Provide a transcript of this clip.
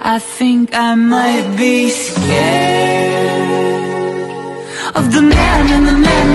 I think I might be scared Of the man and the man